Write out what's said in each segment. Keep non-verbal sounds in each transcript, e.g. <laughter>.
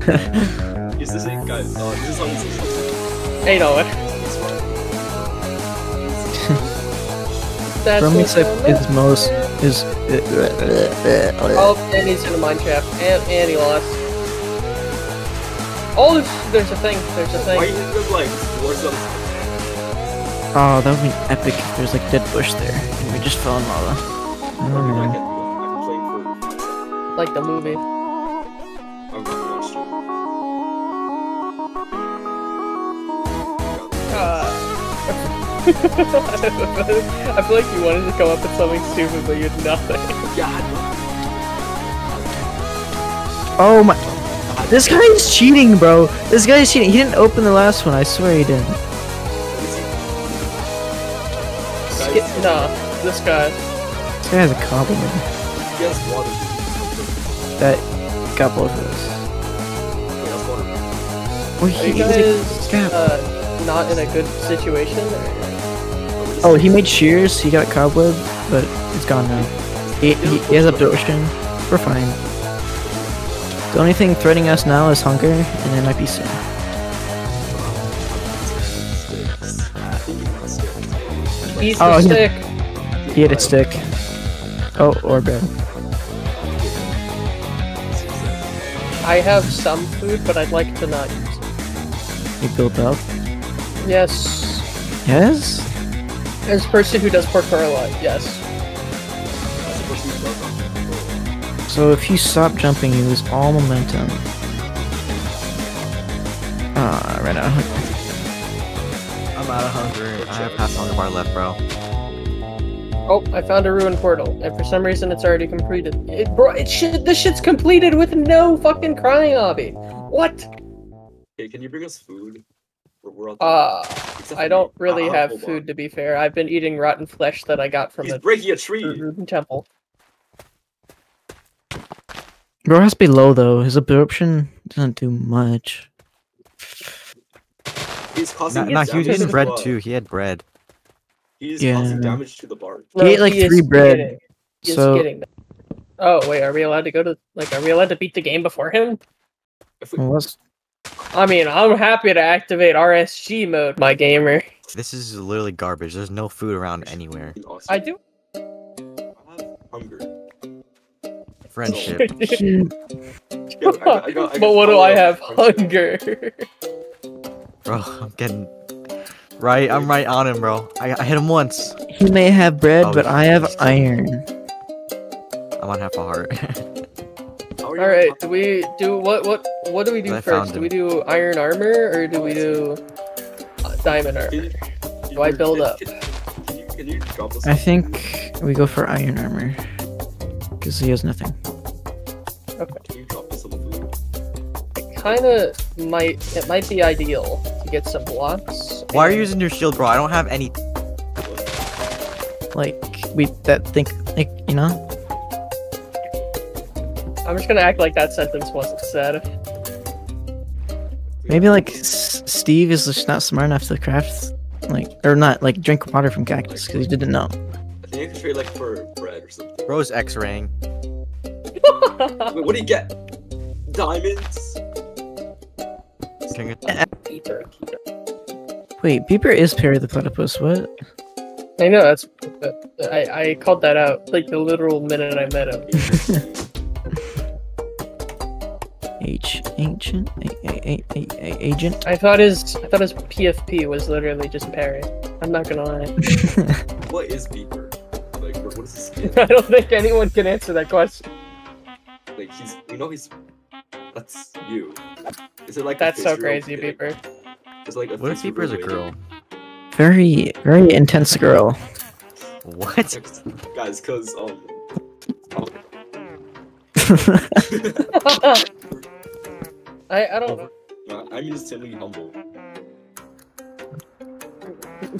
Come <laughs> here! Come on, some city boys. Come on. Is it, guys? No, this is on this Ain't no way. That's From what's is going is on. most is. Oh, and he's in a mine trap, and, and he lost. Oh, there's, there's a thing. There's a thing. Why thing. you look like towards? Oh, that would be epic if there's like dead bush there and we just fell in lava. I can, man. Mm. I can play for. Like the movie. <laughs> I feel like you wanted to come up with something stupid, but you had nothing. God. Oh my! This guy is cheating, bro. This guy is cheating. He didn't open the last one. I swear he didn't. Sk- nah, this guy. This guy has a compliment He has water. that got both of us. He. Well, Are he, you he's a- guys scab. uh, not in a good situation? Oh, he made shears. He got cobweb, but it's gone now. He, he, he has absorption. We're fine. The only thing threatening us now is hunger, and it might be soon. Oh, the he- stick. He had it stick. Oh, or bread. I have some food, but I'd like to not use it. He built up. Yes. Yes? As a person who does parkour a lot, yes. So if you stop jumping, you lose all momentum. Ah, I ran out of hunger. I'm out of hunger. I have half hunger bar left, bro. Oh, I found a ruined portal, and for some reason it's already completed. It, bro, it shit, this shit's completed with no fucking crying obby. What? Hey, can you bring us food? We're, we're out Uh, I don't really Uh, have hold on. food to be fair. I've been eating rotten flesh that I got from He's the breaking a tree. Temple. Bro has to be low though. His absorption doesn't do much. He's causing Nah, nah, he was damage using to bread the- too. He had bread. He's Yeah. causing damage to the bark. He ate, like, is three bread, getting- so- getting that. Oh wait, are we allowed to go to like? Are we allowed to beat the game before him? If we, Well, let's- I mean, I'm happy to activate RSG mode, my gamer. This is literally garbage. There's no food around anywhere. Awesome. I do. I have hunger. Friendship. Yeah, I got- I got- I but what do I have? Hunger. Bro, I'm getting right. I'm right on him, bro. I, I hit him once. He may have bread, Oh, but I have iron. I'm on half a heart. <laughs> How are you All right, do we do what? What? What do we do I first? Do we do iron armor or do we do uh, diamond armor? Can you- can Do I build up? Can, can you, can you drop us? I think we go for iron armor. Because he has nothing. Okay. you drop us some food? Kind of might. It might be ideal to get some blocks. Why are you using your shield, bro? I don't have any. Like, we that think, like, you know? I'm just gonna act like that sentence wasn't said. Maybe, like, S- Steve is just not smart enough to craft, like, or not, like, drink water from cactus because he didn't know. I think I can trade like for bread or something. Bro's X-raying. <laughs> What do you get? Diamonds? King of- Wait, Beepir is Perry the Platypus, what? I know that's. I I called that out like the literal minute I met him. <laughs> H, ancient, a, a, a, a, a, agent? I thought his I thought his PFP was literally just Perry. I'm not gonna lie. <laughs> What is Beepir? Like, what what is his skin? <laughs> I don't think anyone can answer that question. Like, he's, you know, he's. That's you. Is it like? a That's so crazy, big? Beepir. Is like a What if face Beepir is a girl? very, very intense girl. What? <laughs> Guys, cause um. I I don't know. uh, I'm instantly humble.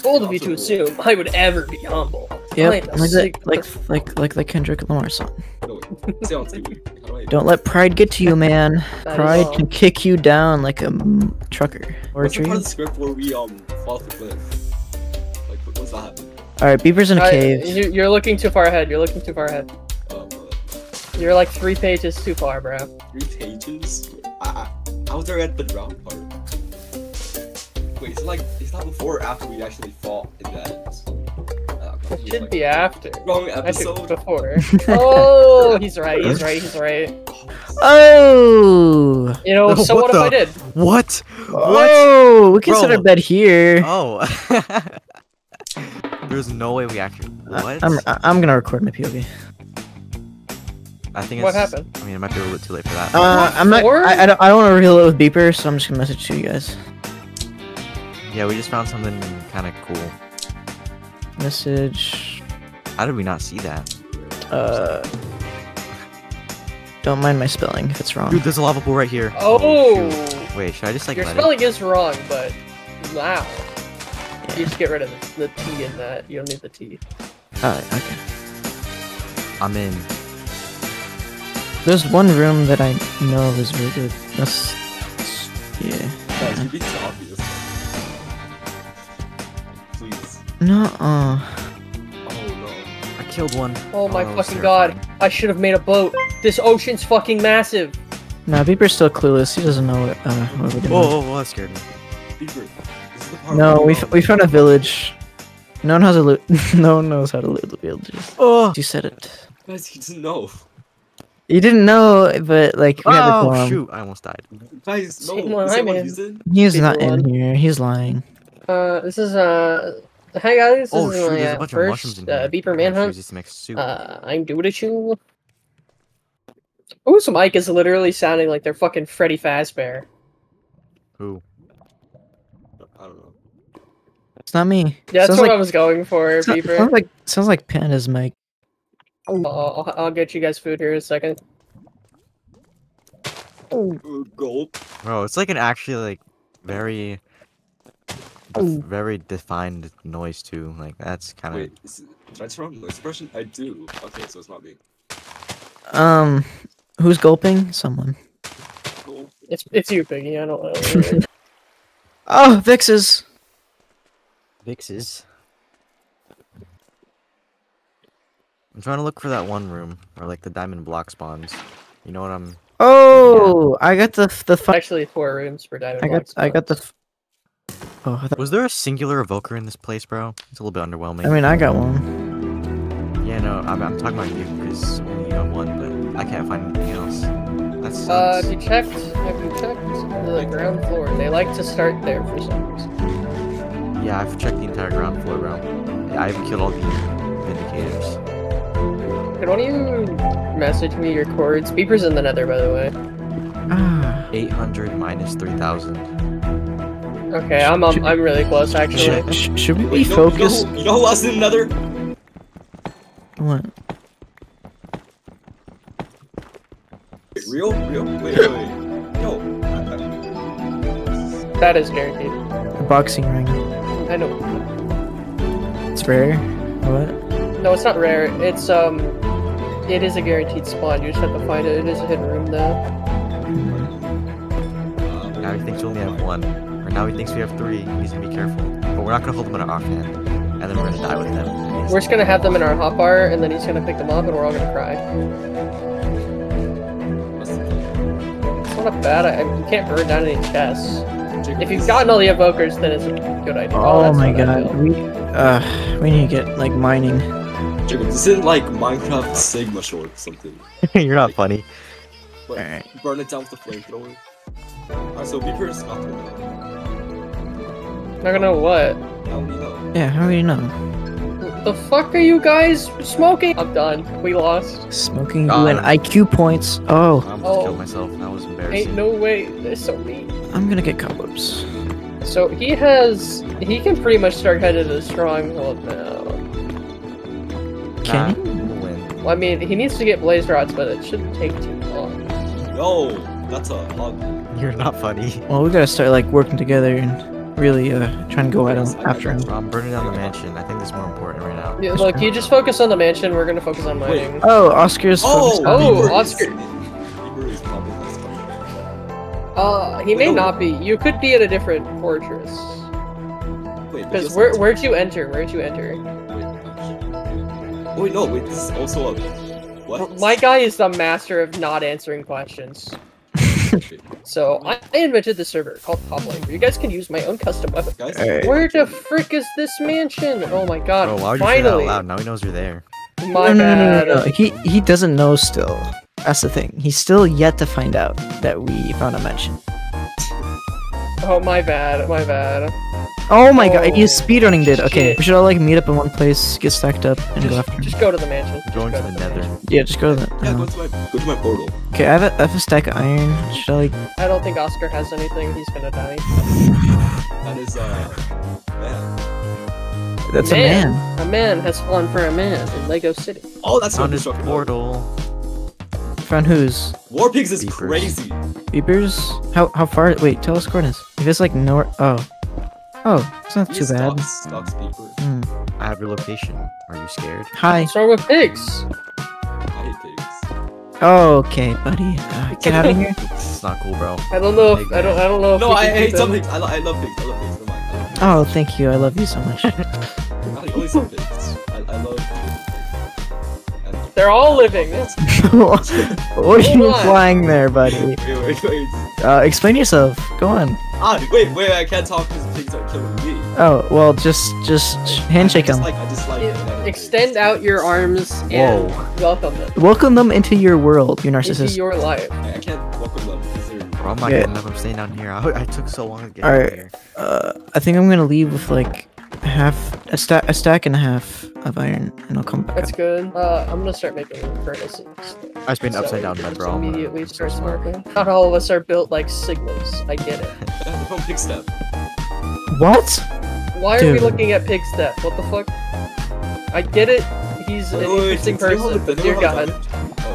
Bold of you to assume I would ever be humble. Yep, I am a like, that, like like like like the Kendrick Lamar song. No, wait. Say on TV. How do I- Don't let pride get to you, man. That is Pride all. can kick you down like a trucker or a What's the tree. part of the script where we um fall off the cliff? Like, what- what's that happen? All right, Beaver's in a I- cave. you, you're looking too far ahead. You're looking too far ahead. Um, uh, You're like three pages too far, bro. three pages. I, I, I was there at the drown part. Wait, is it like is that before or after we actually fought in that? Uh, It should like, be after. wrong I think episode. before. <laughs> oh, he's right. He's right. He's right. Oh, You know, so What what, if I did? What? oh, we can set our bed here. Oh. <laughs> There's no way we actually. What? I'm I'm gonna record my POV. I think What it's. happened? I mean, it might be a little bit too late for that. Uh, I'm not. Or- I, I don't. I don't want to reveal it with Beepir, so I'm just gonna message to you guys. yeah, we just found something kind of cool. Message. How did we not see that? Uh. Don't mind my spelling if it's wrong. Dude, there's a lava pool right here. Oh, shoot. Wait, should I just like your let spelling is wrong, but wow. Yeah. You just get rid of the, the T in that. You don't need the T. Alright, okay. I'm in. There's one room that I know of is really good. That's. Yeah. Guys, you're being obvious. Please. No. Uh. Oh no. I killed one. Oh my that was fucking god! I should have made a boat. This ocean's fucking massive. No, Beepir's still clueless. He doesn't know what, uh, what we're doing. Whoa, whoa, whoa, that scared me. Beaver, this is the part No, we, f- we found a village. No one has a loot. no one knows how to loot the villages. Oh, You said it. Guys, he doesn't know. You didn't know, but like we had to oh shoot! I almost died. Guys, no. Same one Is that I'm what in. he's People not in here. He's lying. Uh, this is uh, hi guys. This Oh is shoot! my There's a uh, bunch of mushrooms first in here. uh, Beepir I gotta manhunt. use these to make soup. Uh, I'm Dude_A_Chu. Whose mic is literally sounding like they're fucking Freddy Fazbear? Who? I don't know. It's not me. Yeah, that's sounds what like, I was going for, so- Beaver. sounds like sounds like Panda's mic. I'll, I'll, I'll get you guys food here in a second. Gold. Bro, it's like an actually like very, very defined noise too. Like that's kind of. Wait, is, did I turn on noise suppression? I do. Okay, so it's not me. Um, who's gulping? Someone. Gold. It's it's you, Piggy. I don't know. <laughs> Oh, Vixes. Fixes. I'm trying to look for that one room where like the diamond block spawns. You know what I'm? Oh, I got the the Actually, four rooms for diamond I got blocks. I got the. Oh, I, thought- Was there a singular evoker in this place, bro? It's a little bit underwhelming. I mean, I got one. yeah, no, I'm, I'm talking about you because only you have one, but I can't find anything else. That sucks. Uh, sucks. have you checked? Have you checked the ground floor? They like to start there for some reason. Yeah, I've checked the entire ground floor, bro. Yeah, I've killed all the vindicators. Could one of you message me your chords? Beepir's in the nether, by the way. Ah. 800 minus 3,000. Okay, I'm um, I'm really close actually. Should, sh- should we be Wait, you know, you know who- You know who else in another? What? Wait, real? Real? Wait, wait, wait. Yo. I- I- That is guaranteed. A boxing ring. I know. It's rare. What? No, it's not rare. It's um, it is a guaranteed spawn. You just have to find it. It is a hidden room though. uh, Now he thinks we only have one. Or now he thinks we have three. He's gonna be careful. But we're not gonna hold them in our offhand. And then we're gonna die with them. We're just gonna have them in our hotbar, and then he's gonna pick them up, and we're all gonna cry. It's not a bad. I, you can't burn down any chests. If you've gotten all the evokers, then it's a good idea. Oh, that's my god. We uh we need to get like mining. Jacob, this isn't like Minecraft Sigma short or something. <laughs> You're not funny. But Alright. burn it down with the flamethrower. Alright, so Beepir's not gonna know. Not gonna know what. How do you know? Yeah, how do you know? The fuck are you guys smoking? I'm done. We lost. Smoking you God. and IQ points. Oh, I almost Oh. killed myself. and That was embarrassing. Ain't no way. They're so mean. I'm gonna get cobwebs. So he has. He can pretty much start headed to the stronghold now. Nah, Can you? we'll win. Well, I mean, he needs to get blaze rods, but it shouldn't take too long. Yo, that's a hug. You're not funny. Well, we gotta start like working together and really uh, trying to go at him after him. I'm burning down the mansion. I think this is more important right now. Yeah, look, you just focus on the mansion. We're gonna focus on Wait. mining. Oh, Oscar's Oh, on- Oh, Beaver Oscar. Beaver is probably this. Uh, he may No. not be. You could be at a different fortress. Wait, Because where one's- where'd you enter? Where'd you enter? Wait, oh, wait, no, wait, this is also a. What? My guy is the master of not answering questions. <laughs> So I, I invented the server called Hoplite, where you guys can use my own custom weapon. Guys, Alright. Where the frick is this mansion? Oh my god! Bro, why would you say that out loud? Now he knows you're there. my no, no, no, no, no, no. He he doesn't know still. That's the thing. He's still yet to find out that we found a mansion. Oh my bad, my bad. Oh my god, you Oh, speedrunning dude. Okay, shit. we should all like meet up in one place, get stacked up, and go after him. just go to the mansion. Just Going to the nether. mansion. Yeah, just go to the. yeah, uh, go to my go to my portal. okay, I have, a, I have a stack of iron. Should I like? I don't think Oscar has anything. He's gonna die. That is uh, man. That's Man. a man. A man has fallen for a man in Lego City. Oh, that's what On I'm his talking about. portal. Found who's War pigs is Beepers. crazy. Beepers? How how far? Wait, tell us coordinates. If it's like north. Oh. Oh, it's not He too bad. Stocks, stocks beepers. Hmm. I have your location. Are you scared? Hi. What's wrong with pigs? I hate pigs. Okay, buddy. Uh, get out of here. <laughs> It's not cool, bro. I don't know if I don't I don't know No, we I hate keep some pigs. I, lo- I love pigs. I love pigs. Never mind. I love pigs. Oh, thank you. I love you so much. <laughs> <laughs> I like only some pigs. I, I love pigs. And- They're all living. What are you Hold on. implying there, buddy? Wait, wait, wait. Uh, explain yourself. Go on. Ah, wait, wait, I can't talk because pigs are killing me. Oh, well, just just handshake I them. dislike, I dislike Extend out your arms and welcome them Welcome them into your world, you into narcissist. your life. I, I can't welcome them because they're. Bro, I'm not Yeah. getting up. I'm staying down here. I, I took so long to get Alright. here. Uh, I think I'm gonna leave with like half a stack, a stack and a half of iron, and I'll come back. That's up. good. Uh, I'm gonna start making furnaces. I was being So upside down my bed, can bro. just uh, Immediately I'm start smart. smoking. Not all of us are built like sigmas. I get it. From <laughs> Pigstep. What? Why are we looking at Pig Step? What the fuck? I get it. He's an Wait, wait, interesting do you know how person, but dear know how God.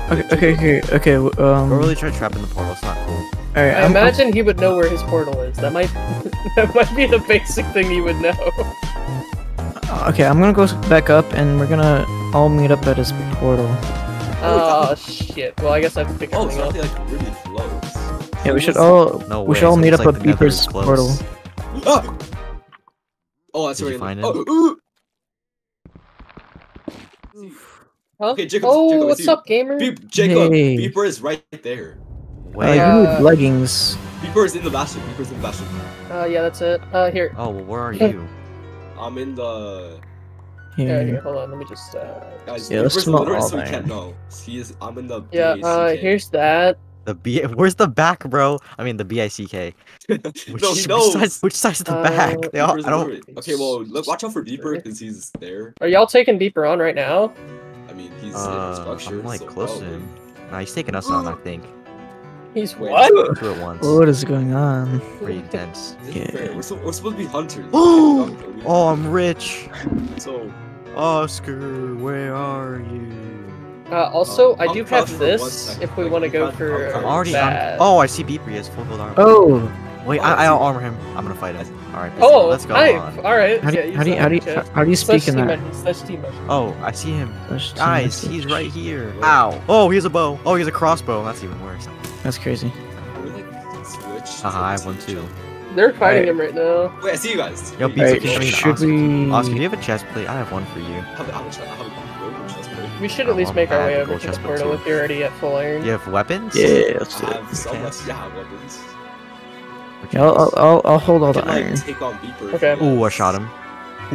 Damage? Oh, Okay, okay, okay, okay. w- Um, Bro, really try trapping the portal. It's not cool. all right. I I'm, imagine he would know where his portal is. That might <laughs> that might be the basic thing he would know. Okay, I'm gonna go back up, and we're gonna all meet up at his portal. Oh shit. Well, I guess I have to pick Oh, everything something up. like really close. Yeah, we should all No we way. should all meet up like at the nether is Beepir's portal. Oh, Oh, that's Did you right. find oh, ooh. Huh? Okay, Jacob, oh, Jacob, what's up, gamer? Beep, Jacob, Hey. Beepir is right there. Uh, Wait. you Uh, need leggings. Beepir is in the bastion. Beepir's in the bathroom. Uh, yeah, that's it. Uh, here. Oh, well, where are you? I'm in the Yeah, Here. here. Hold on. Let me just. Uh, guys. Yeah, let's Beepir's smell literally all so that. can't know. He is. I'm in the. yeah. Uh, here's that. The B. Where's the back, bro? I mean, the B I C K. <laughs> Which, no, he <laughs> which knows. side's, which side's the Uh, back? They all, I don't. Okay, well, look, watch out for Beepir because he's there. Are y'all taking deeper on right now? I mean, he's in a Uh, structure. I'm like so close to him. Nah, he's taking us on. I think. He's what? Two at once. What is going on? Pretty intense. Yeah. We're, so, we're supposed to be hunters. <gasps> Oh, Oh, I'm rich. So, Oscar, where are you? Uh, also, Um, I do have this if we like, want to go for I'm I'm already. that. I'm, oh, I see Beepir. He has full gold armor. Oh, Wait, Oh, I, I I'll armor him. I'm gonna fight him. All right. Oh, let's go hype. on. All right. how do yeah, you use how do you how do you how do you Slash speak in that? message, slash team message. Oh, I see him. Slash Guys, he's right here. Wait. Ow. Oh, he has a bow. Oh, he has a crossbow. That's even worse. That's crazy. can we, like, I have one too. They're fighting Alright. him right now. Wait, I see you guys. Yo, Wait, Beats, Alright, okay, should Oscar. we? Oscar, do you have a chest plate? I have one for you. Have, have a chest, have a chest plate. We should Oh, at least I'm make our way over to the chest portal plate, if you're already at full iron. You have weapons? Yeah, let's do I it. have some Yes. yeah, weapons. Which Yeah, I'll. I'll, I'll, I'll hold all I the can, like, iron. take on Beepir. Okay. Ooh, I shot him.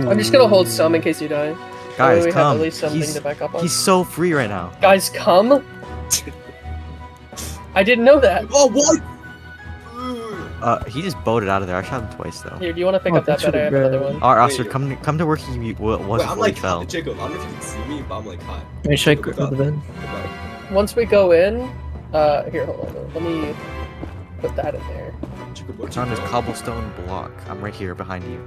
I'm just gonna hold some in case you die. That way Guys, we have come. at least something He's, to back up on. he's so free right now. Guys, come. I didn't know that. Oh, what? Uh, he just boated out of there. I shot him twice though. Here, do you want to pick Oh, up that that's? I have another one. Alright, Oscar, Wait. come come to where he w- was Wait, before I'm he like, fell. Jacob, I don't know if you can see me, but I'm like, hi. Wait, should I grab the bed? Once we go in, uh, here, hold on. Let me put that in there. It's on this cobblestone block. I'm right here behind you.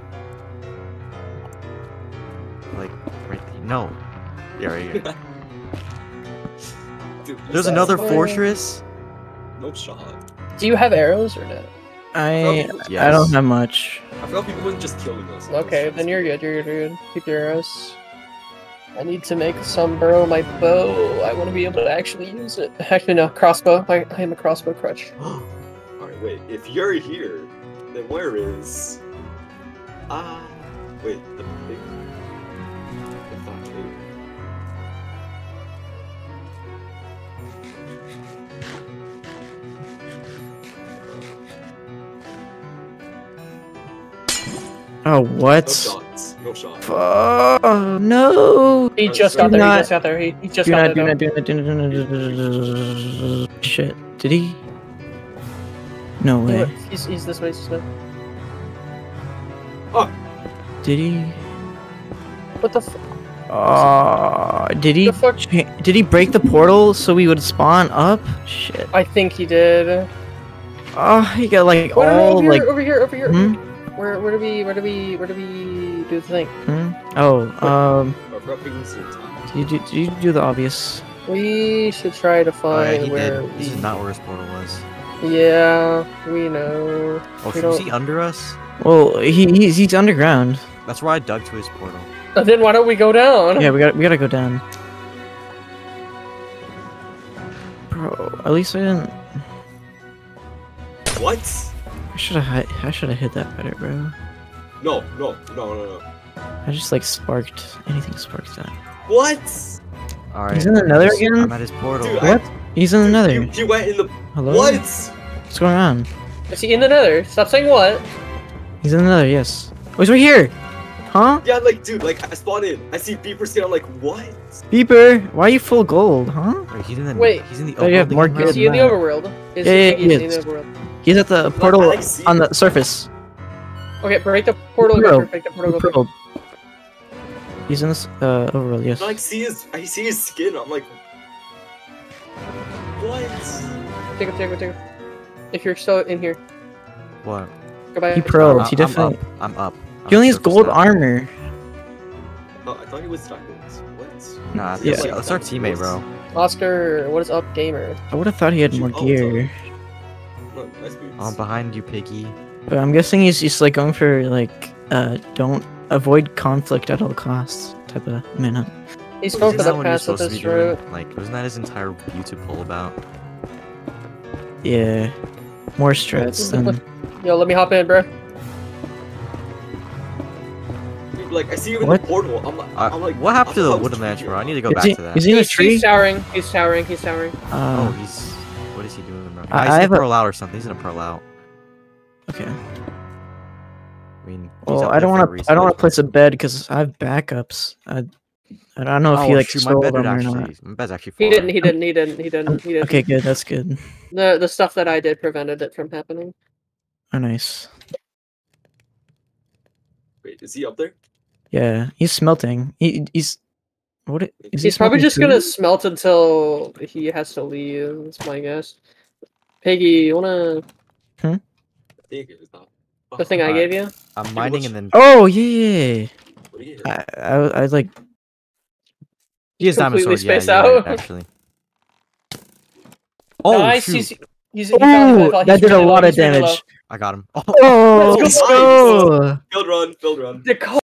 Like, right there. No. Yeah, right here. <laughs> Dude, There's another fire? fortress. No shot. Do you have arrows or no? I Probably- I don't have much. I forgot people wasn't just killing us. Okay, then you're good. You're good. You're good. Keep your arrows. I need to make some burrow my bow. I want to be able to actually use it. <laughs> Actually, no, crossbow. I, I am a crossbow crutch. <gasps> <gasps> <gasps> Alright, wait. If you're here, then where is. Ah. wait, the big. The fat cave. Oh, No what? shots. No shots. Oh, no. He just got there. not- He just got there. He, he just Do got not, there. do though. not, do not, do not, do not, do not. Shit. Did he? No way. He's, he's this way. He's this way. Did he? What the? F- Oh, did he? The fuck? Did he break the portal so we would spawn up? Shit. I think he did. Oh, he got like Wait, no, no, all over here, like. over here, over here. Hmm? Where, where do we, where do we, where do we do the thing? Hmm? Oh, um, I forgot people was in time. did you do, did you do the obvious? We should try to find Oh, yeah, find he where. did. This we- is not where his portal was. Yeah, we know. Oh, We was don't- he under us? Well, he he's, he's underground. That's where I dug to his portal. But then why don't we go down? Yeah, we got we gotta go down. Bro, at least I didn't. What? I should have I should have hit that better, bro. No, no, no, no, no. I just like sparked anything sparked that. What? All right. He's in the nether again? I'm at his portal. Dude, I- What? He's in the nether. You, you went in the. Hello? What? What's going on? Is he in the nether? Stop saying what. He's in the nether. Yes. Oh, he's right here. Huh? Yeah, like, dude, like, I spawned in. I see Beepir skin. I'm like, what? Beepir, why are you full gold? Huh? Wait, he's in the. Wait. He's in the. Oh, you have overworld more again, good Is he in the overworld? Is Yeah, he, yeah, he's he in the overworld. He's at the portal like see on the surface. Okay, break the portal. Bro, break the portal. Go. Portal. He's in this uh overworld. Yes. I like see his. I see his skin. I'm like, what? Take it, take it, take it. If you're still in here, What? go back. He probed. I'm- he I'm definitely. up. I'm up. He I'm only has gold up. armor. Oh, I thought he was stuck diamonds. What? Nah, Yeah. that's, that's our teammate, bro. Oscar, what is up, gamer? I would have thought he had more Oh, gear. No, nice boots. I'm behind you, piggy. But I'm guessing he's just like going for like uh don't avoid conflict at all costs type of minute. He's going Isn't for that the what he pass of supposed to this be doing? route. Like, wasn't that his entire YouTube poll about? Yeah. More strats than Yo, let me hop in, bro. Dude, like, I see you in What? the portal. I'm like, Uh, I'm like, what happened I to the thought wooden ledge, here. bro? I need to go is back he, to that. is he in a tree? he's towering. He's towering. He's towering. Oh, Uh, he's. What is he doing, bro? I- I, he's I in have a a- pearl out or something. He's in a pearl out. okay. I mean, he's Well, I don't want to. I don't want to place a bed because I have backups. I, I don't know if oh, he like shoot, my stole bed them would or not. My bed's actually. He didn't. He didn't. He didn't. He didn't. He didn't. Okay, good. That's good. The the stuff that I did prevented it from happening. Oh, nice. Wait, is he up there? Yeah, he's smelting. He, he's. What? i- Is he He's probably smelting just gonna smelt until he has to leave. That's my guess. Piggy, you wanna hmm? I think it was not. Oh, the thing I uh, gave you? I'm mining what's- and then. Oh yeah. What do you I, I, I like. He has diamond completely sword. Yeah, spaced out. right, actually. <laughs> Oh nice. shoot! He's, he's, he found it, Oh, that did a really low, lot of he's low. damage. I got him. Oh, <laughs> Oh, Let's let's go. go. Field run, field run. The